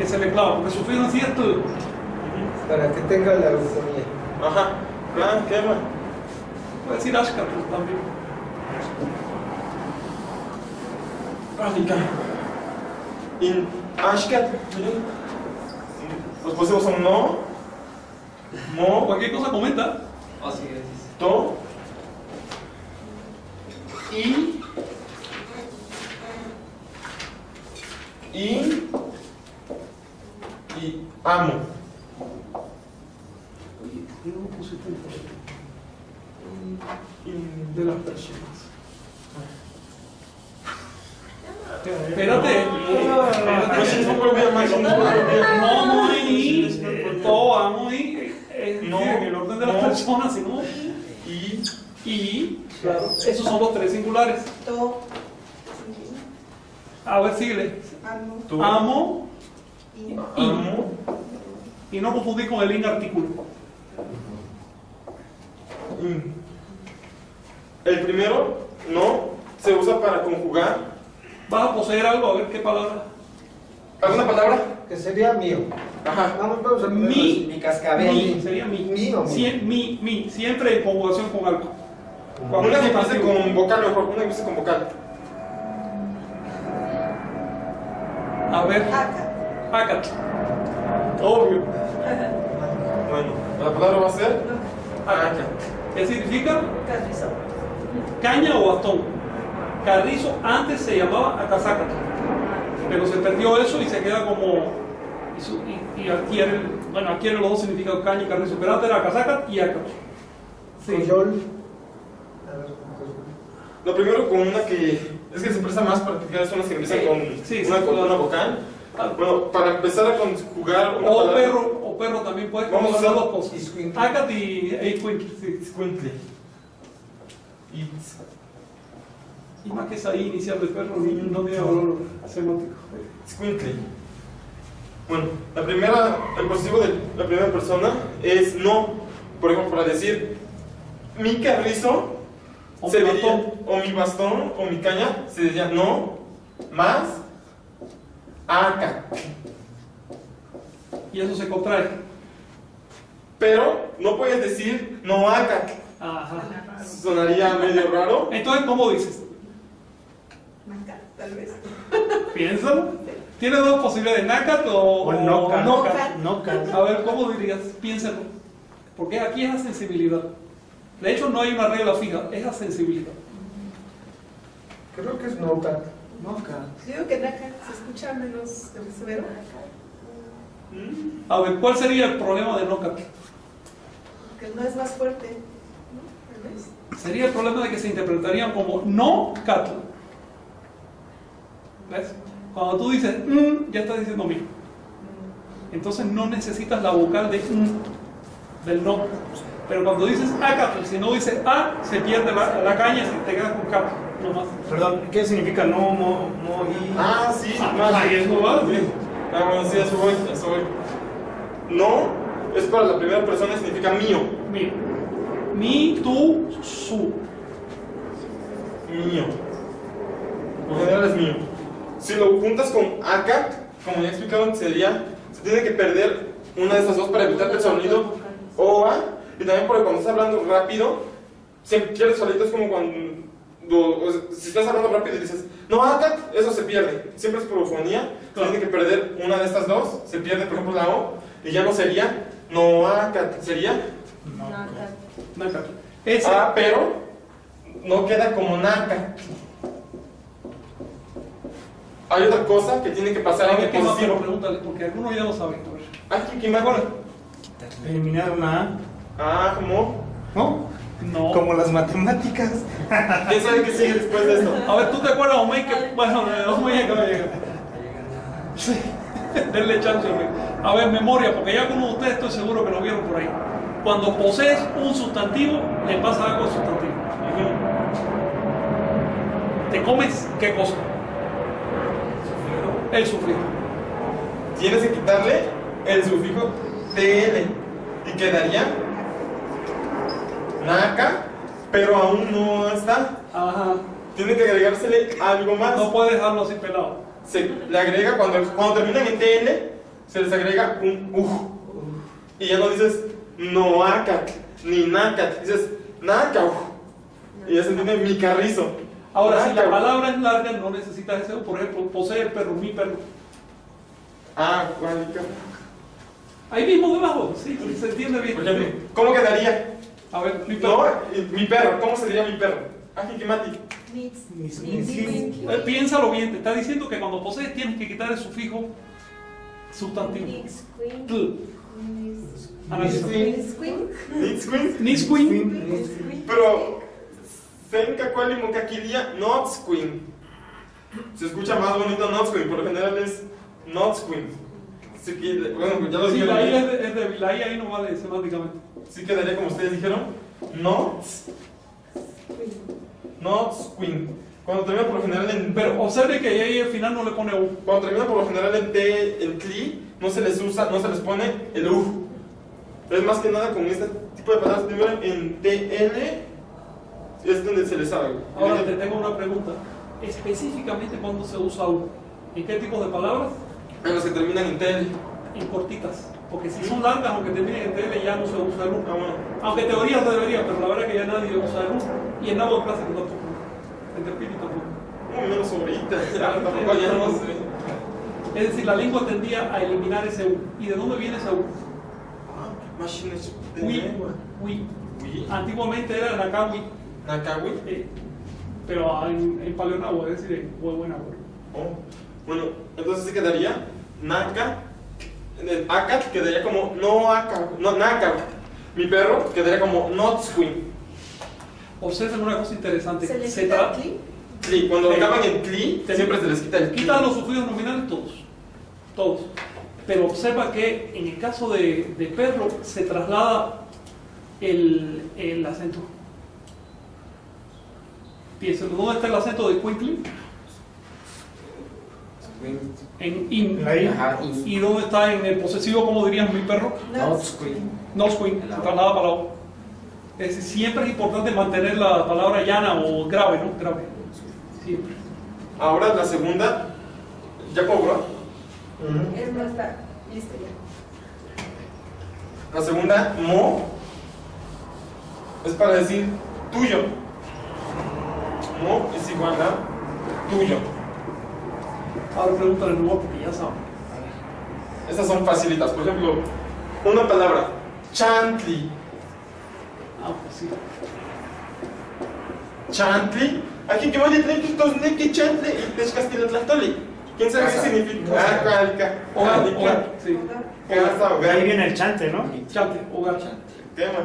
que se le clava, porque es tu. Para que tenga la eufonía. Ajá. Ah, ¿qué más? Puede decir Ashkatl también. Práctica. In Ashkat. Los posesivos son no, mo, Cualquier cosa comenta. Así es. to, y, y amo. Oye, ¿por qué no pusiste el problema? De las personas. Espérate. Pues no puedo ver más, no ahí. Todo ahí. eh, No, en el orden de las personas, sino. Y, Y, claro, esos son los tres singulares. To, A ver, síguele. amo, Amo y amo, y no confundir con el in artículo. in. El primero, no, se usa para conjugar. Vas a poseer algo, a ver qué palabra. ¿Alguna palabra? Que sería mío. Ajá. Vamos, vamos a ponerlo Mi. Mi cascabel. Mi, sería mi. Mi o mi. Mi, mi, siempre en conjugación con algo. Cuando Una que empiece con vocal, mejor, una que empiece con vocal. A ver, acá, Acat. Obvio. Bueno, la palabra va a ser Acat. aca. ¿Qué significa? carrizo, Caña o bastón. Carrizo antes se llamaba Acasácat. Pero se perdió eso y se queda como. Y, su- y- y adquiere, bueno, adquiere los dos significados caña y carrizo. Pero antes era Acasácat y Acat. Sí. Coyol. Lo primero con una que es que se presta más para practicar son las que empiezan Sí, con sí, una, sí, con una vocal. Bueno, para empezar a conjugar una O palabra. perro, o perro también puede Vamos a cosas. Iscuincle. Acat y más que esa I inicial de perro, no tiene valor semántico. Bueno, la primera, el positivo de la primera persona es no. Por ejemplo, para decir mi carrizo O se mi diría, bastón. o mi bastón o mi caña se diría no más acá. Y eso se contrae. Pero no puedes decir no acá. Ajá. Sonaría medio raro. Entonces, ¿cómo dices? acá, tal vez. Piénsalo. Tiene dos posibilidades, Nakat o, O. Nocat. A ver, ¿cómo dirías? Piénsalo. Porque aquí es la sensibilidad. De hecho, no hay una regla fija, es la sensibilidad. Creo que es nota. Nocat. Digo que acá se escucha menos severo. A ver, ¿cuál sería el problema de Nocat? Que no es más fuerte. Sería el problema de que se interpretarían como no cat. ¿Ves? Cuando tú dices mm, ya estás diciendo mi. Entonces no necesitas la vocal de mm, del no. Pero cuando dices acat, si no dices a, se pierde la, la caña y te quedas con cat. No más. Perdón, ¿qué significa no, mo, mo y? Ah, sí, Ah, más. ahí eso va, sí. Ah, bueno, sí, eso voy, eso voy. No es para la primera persona, significa mío. Mi. Mi, tú, su. Mío. Por general es mío. Si lo juntas con acá, como ya explicaron, sería. Se tiene que perder una de esas dos para evitar que el sonido OA. Y también porque cuando estás hablando rápido, se pierde solito. Es como cuando. O sea, si estás hablando rápido y dices, no, acá, eso se pierde. Siempre es por eufonía. Claro. Tiene que perder una de estas dos. Se pierde, por ejemplo, la O. Y ya no sería no acá, sería Nacat. Ese. Ah, pero no queda como naca. Hay otra cosa que tiene que pasar en el positivo. pregúntale, porque algunos ya lo saben. A ver. Aquí, ¿quién me acuerda? Eliminar una A. Ah, ¿cómo? ¿No? No. Como las matemáticas. ¿Quién sabe qué sigue después de esto? A ver, ¿tú te acuerdas, Omey, que... Bueno, eh, Omey acaba de llegar. Sí. Denle chance, Omey. A ver, memoria, porque ya como ustedes estoy seguro que lo vieron por ahí. Cuando posees un sustantivo, le pasa algo al sustantivo. ¿Te comes qué cosa? El sufrido. Tienes que quitarle el sufijo TL y quedaría naca, pero aún no está. Ajá. Tiene que agregársele algo más. No puedes dejarlo así pelado. Se le agrega cuando, cuando terminan en TL, se les agrega un uj. Y ya no dices noacat ni nacat, dices nacau. Y ya se entiende mi carrizo. Ahora, si la palabra es larga, no necesitas ese, por ejemplo, posee el perro, mi perro. Ah, cuálica. Ahí mismo debajo, sí, se entiende bien. ¿cómo quedaría? A ver, mi No, perro. y mi perro, ¿cómo sería mi perro? Ah, Jikimati. Needs. Needs. Needs. Eh, piénsalo bien, te está diciendo que cuando posees tienes que quitar el sufijo sustantivo. Queen. Pero, Senka Kuali Mokakilia, Notsquin. Se escucha más bonito Notsquin, por lo general es Notsquin. Así que, bueno, ya lo Sí, la I es, de- es débil, la I ahí no vale semánticamente. Sí quedaría como ustedes dijeron. Nots. Notsquin. Cuando termina por lo general en. Pero observe que ahí al final no le pone U. Cuando termina por lo general en T, en Tli, no se les usa, no se les pone el U. Es más que nada con este tipo de palabras que en TL, es donde se les sabe. Ahora te tengo una pregunta. Específicamente cuando se usa U. ¿En qué tipo de palabras? En los que terminan en TL. En cortitas. Porque si son largas, aunque terminen en TL, ya no se usa el U. Ah, bueno. Aunque en teoría se debería, pero la verdad es que ya nadie usa el U. Y en agua clásico tampoco. En Terpini tampoco. Muy menos ahorita. Tampoco ya no sé. Es decir, la lengua tendía a eliminar ese U. ¿Y de dónde viene ese U? Ah, Machines de Ui. lengua. Ui. Ui. Antiguamente era Nakawi, Nakawi. eh, pero en, en Paleonagua, es decir, en Huehuenagua. Oh. Bueno, entonces sí quedaría Naka. El Akat quedaría como no Aka. No, Naka. Mi perro quedaría como Notsquin. Observen una cosa interesante. ¿Se le Se quita el clic? Tli. Cuando acaban en Tli, siempre se les quita el Tli. Quitan los sufijos nominales todos. Todos. Pero observa que en el caso de, de perro se traslada el, el acento. Piensen, ¿dónde está el acento de Quickly? En in. La I. Ajá, y ¿Y dónde está en el posesivo, como dirían mi perro? Nuts. No swing, se traslada para la O. Es siempre es importante mantener la palabra llana o grave, ¿no? Grave. Siempre. Ahora la segunda. ¿Ya cobró? Él no está. Listo ya. La segunda, mo, es para decir tuyo. Mo es igual a tuyo. Ahora pregúntale de nuevo porque ya saben. Estas son facilitas. Por ejemplo, una palabra, chantli. Ah, pues sí. Chantli. Aquí que vaya a tener que estos neki chantli y tlachtoli. ¿Quién sabe qué significa? Ah. Hogar, Calca. hogar, sí. Casa, De ahí hogar. viene el chante, ¿no? Chante, hogar. Tema.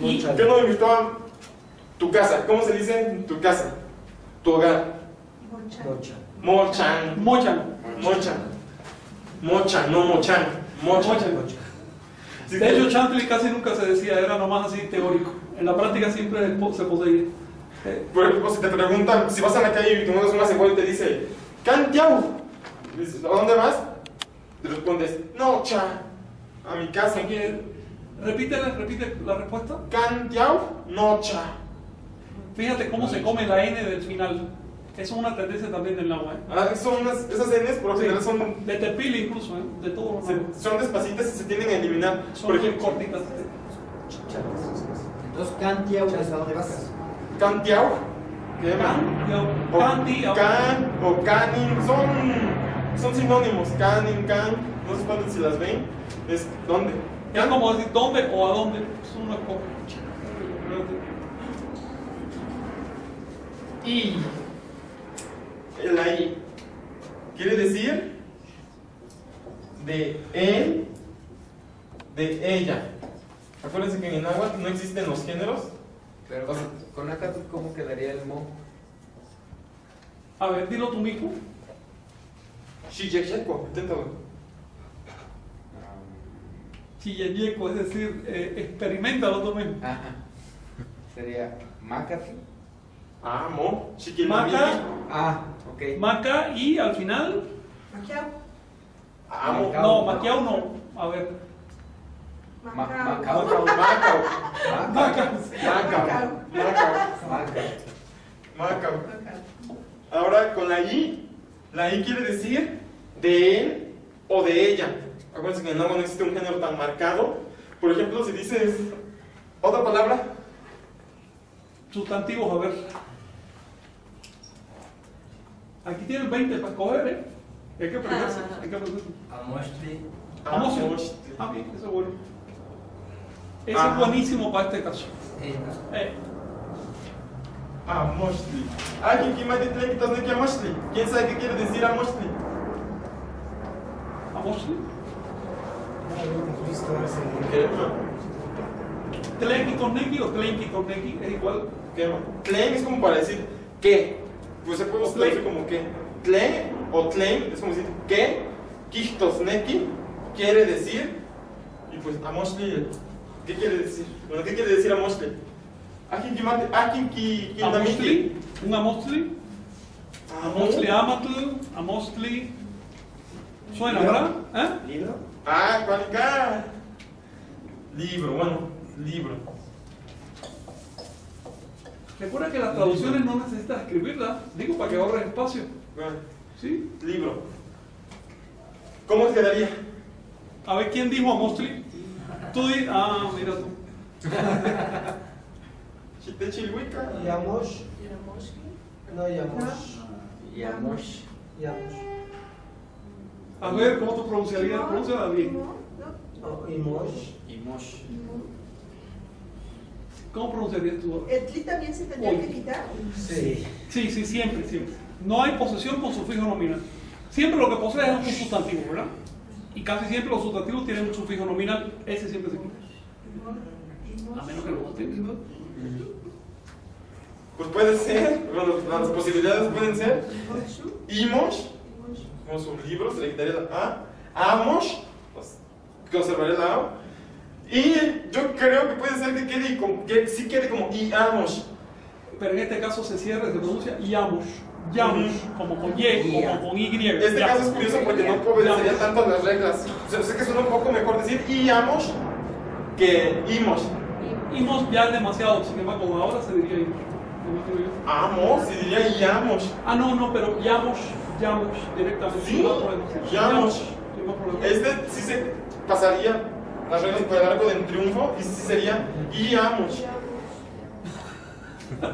Y ¿Qué no me invitó tu casa? ¿Cómo se dice tu casa? Tu hogar. Mochan. mochan. Mochan. Mochan, no mochan. Mochan. De hecho, chantle casi nunca se decía, era nomás así teórico. En la práctica siempre se poseía. Eh, Por ejemplo, si te preguntan, si vas a la calle y te mueves una cegüela y te dice, Cantiau, dices, ¿a dónde vas? Y respondes, no, cha, a mi casa. repite, repite la respuesta. Cantiau, no, cha. Fíjate cómo se come la N del final. Eso es una tendencia también del agua. ¿eh? Ah, son unas, esas Ns por lo Sí, general son, de tepil incluso, ¿eh? de todo. se- son despacitas y se tienden a eliminar. Son Por ejemplo, cortitas. Entonces, Cantia, ¿a dónde vas? Cantiau, ¿qué O candy, can o canin son, son sinónimos. Canin, can, no sé cuándo si las ven. Es dónde. Es como decir dónde o a dónde. Es una cosa. Y el ahí quiere decir de él, de ella. Acuérdense que en náhuatl no existen los géneros. Pero con, con acá, ¿cómo quedaría el mo? A ver, dilo tú mismo. Shiyeksheko, inténtalo. Chilleyeco, es decir, eh, experimentalo tú mismo. Ajá. Sería Macati. Amo, Maca. Ah, ok. maca y al final. Maquiao. Amo. Macao. No, maquiao no. A ver. Ma- Macao. Macao. Macao, Macao, Maca. Maca. Macao, Macao, Maca. Macao. Macao. Ahora con la I, la I quiere decir de él o de ella. acuérdense que en agua no existe un género tan marcado. Por ejemplo, si dices otra palabra, Sustantivos, a ver. Aquí tienen 20 para escoger, ¿eh? Hay que aprenderse, Ah. hay que aprenderse. Amoshli. Vamos. Amoshli. Ah, bien, eso es bueno. Eso Ajá. es buenísimo para este caso. Ena. Eh, Amoshli. Alguien que más tiene que tener que Amoshli. ¿Quién sabe qué quiere decir ese. ¿Qué? Tlenki con neki o tlenki con neki es igual. ¿Qué? Claim es como para decir qué. Pues se puede claim. como qué. Claim o claim es como decir qué. Kichtos neki quiere decir. Y pues Amoshli, ¿qué quiere decir? Bueno, ¿qué quiere decir Amoshli? Alguien que mate, alguien que que Amostli, un. Amostli Ah, amatl, amostli. Suena, ¿verdad? ¿Eh? ¿Libro? Ah, ¿cuál acá? Libro, bueno, libro. Recuerda que las traducciones no necesitas escribirlas, digo para que ahorres espacio. Bueno, ¿Sí? libro. ¿Cómo quedaría? A ver, ¿quién dijo amostli? Tú di. Ah, mira tú. Chitechilhuica. Yamosh. Yamoshki. No, Yamosh. Yamosh. Yamosh. A ver, ¿cómo tú pronunciarías? Pronunciala bien. No, No, Imosh. ¿Cómo pronunciarías tú? ¿El tli también se tendría Oye. que quitar? Sí. Sí, sí, siempre, siempre. No hay posesión con sufijo nominal. Siempre lo que posee es un sustantivo, ¿verdad? Y casi siempre los sustantivos tienen un sufijo nominal, ese siempre se quita. A menos que lo boten. Pues puede ser, bueno, las posibilidades pueden ser Imosh, como sus libros, le quitaría la A, Amosh, pues, conservaría la A, y yo creo que puede ser que quede como, que sí quede como I Amosh. Pero en este caso se cierra y se pronuncia Yamush. Yamush, como con Y, como con Y. Este caso es curioso porque no obedecería tanto las reglas. O sea, sé que suena un poco mejor decir I Amosh que Imosh. Imos ya es demasiado, sin embargo, ahora se diría Imos. Amos, y diría I Amosh. Ah, no, no, pero Yamush, Yamush, directamente. Sí, problema. Este sí se pasaría las reglas por el arco del triunfo y sí sería I Amosh.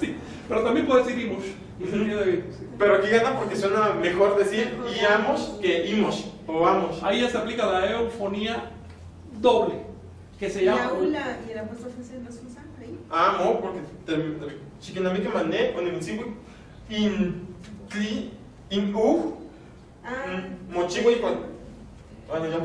Sí, pero también puede decir Imush. Y se. Pero aquí gana porque suena mejor decir iamos que imos o vamos. Ahí ya se aplica la eufonía doble, que se Y llama. aún la, y el apóstrofe se los usan ahí. Amo porque chiquinami que mané o nimisibu in cli in u Ah, mochigo y cual. Bueno, ya.